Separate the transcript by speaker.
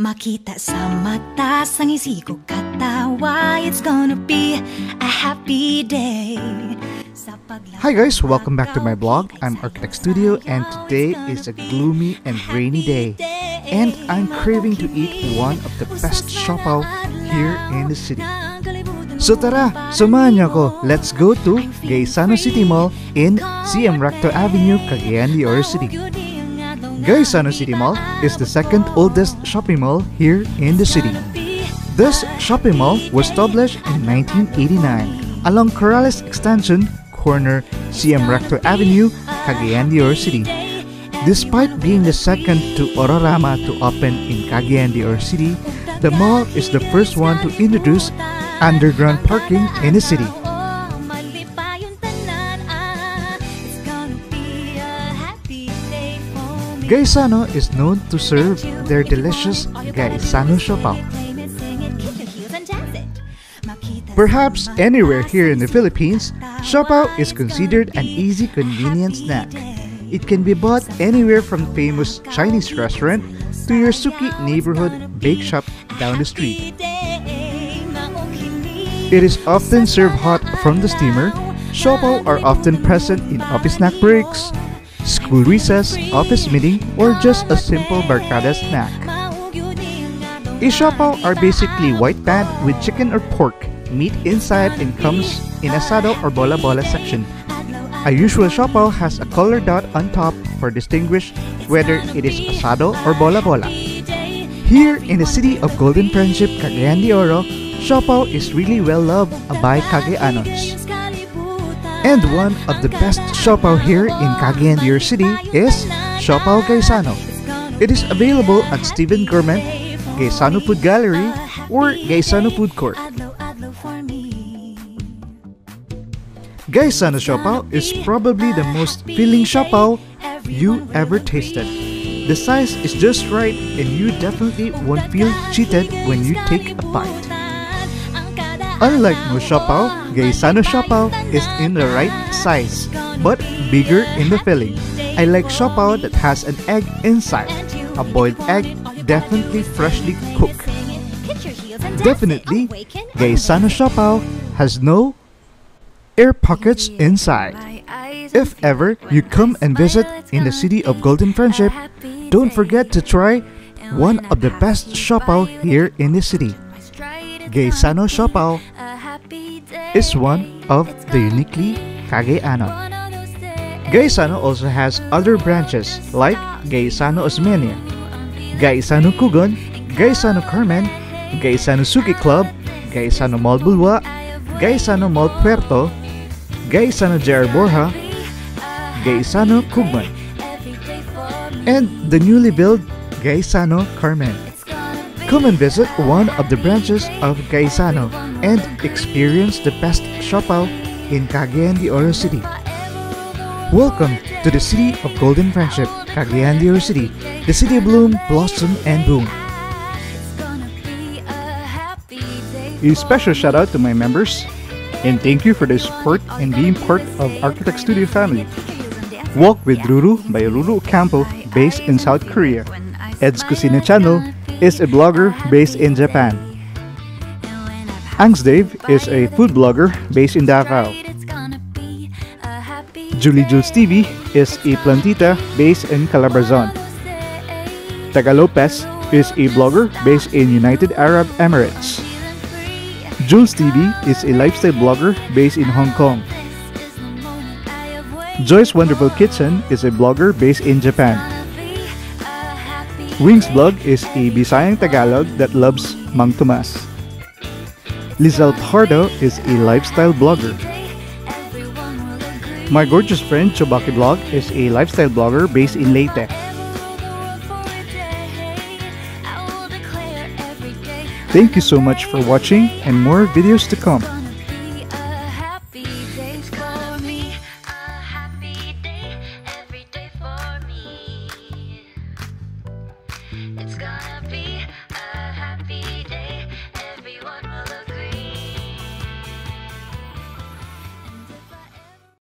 Speaker 1: Makita sa mata sang isi ko katawa It's gonna be a happy day
Speaker 2: Hi guys, welcome back to my blog. I'm Architect Studio and today is a gloomy and rainy day. And I'm craving to eat one of the best siopao here in the city. So tara, samahan niyo ako. Let's go to Gaisano City Mall in CM Recto Avenue, Cagayan de Oro City. Gaisano City Mall is the second oldest shopping mall here in the city. This shopping mall was established in 1989 along Corrales Extension, corner CM Recto Avenue, Cagayan de Oro City. Despite being the second to Ororama to open in Cagayan de Oro City, the mall is the first one to introduce underground parking in the city. Gaisano is known to serve their delicious Gaisano Siopao.
Speaker 1: Claim it, sing it, kick your heels and dance it. Makita
Speaker 2: Perhaps anywhere here in the Philippines,
Speaker 1: katawa,
Speaker 2: is considered an easy, convenient snack. It can be bought anywhere from famous Chinese restaurant to your Suki neighborhood bake shop down the street. It is often served hot from the steamer. Siopao are often present in office snack breaks, school recess, office meeting, or just a simple barkada snack. Siopao are basically white pad with chicken or pork, meat inside and comes in asado or bola bola section. A usual siopao has a color dot on top for distinguish whether it is asado or bola bola. Here in the city of Golden Friendship, Cagayan de Oro, siopao is really well loved by Cagayanos. And one of the best siopao here in Cagayan de Oro City is Siopao Gaisano. It is available at Stephen Gourmet, Gaisano Food Gallery, or Gaisano Food Court. Gaisano Siopao is probably the most filling siopao you ever tasted. The size is just right and you definitely won't feel cheated when you take a bite. Unlike siopao, Gaisano siopao is in the right size, but bigger in the filling. I like siopao that has an egg inside. A boiled egg, definitely freshly cooked. Definitely, Gaisano siopao has no air pockets inside. If ever you come and visit in the city of Golden Friendship, don't forget to try one of the best siopao here in the city. Gaisano siopao is one of the uniquely Cagayanon. Gaisano also has other branches like Gaisano Osmania, Gaisano Kugon, Gaisano Carmen, Gaisano Suki Club, Gaisano Mall Bulua, Gaisano Mall Puerto, Gaisano JR Borja, Gaisano Cugman, and the newly built Gaisano Carmen. Come and visit one of the branches of Gaisano and experience the best siopao in de Oro City. Welcome to the city of Golden Friendship, de Oro City, the city of bloom, blossom, and boom. A special shout out to my members and thank you for the support and being part of Architect Studio family. Walk with Ruru by Ruru Ocampo based in South Korea. Ed's Cucina Channel is a blogger based in Japan. Angst Dave is a food blogger based in Davao. Julie Jules TV is a plantita based in Calabarzon. Taga Lopez is a blogger based in United Arab Emirates. Jules TV is a lifestyle blogger based in Hong Kong. Joy's Wonderful Kitchen is a blogger based in Japan. Wings Blog is a Bisayang Tagalog that loves Mang Tomas. Lizelle Pardo is a lifestyle blogger. My gorgeous friend Chobaki Blog is a lifestyle blogger based in Leyte. Thank you so much for watching and more videos to come. It's gonna be